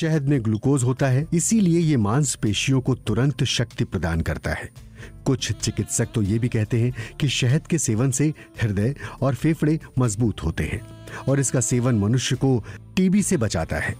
शहद में ग्लूकोज होता है, इसीलिए ये मांसपेशियों को तुरंत शक्ति प्रदान करता है। कुछ चिकित्सक तो ये भी कहते हैं कि शहद के सेवन से हृदय और फेफड़े मज़बूत होते हैं, और इसका सेवन मनुष्य को टीबी से बचाता है।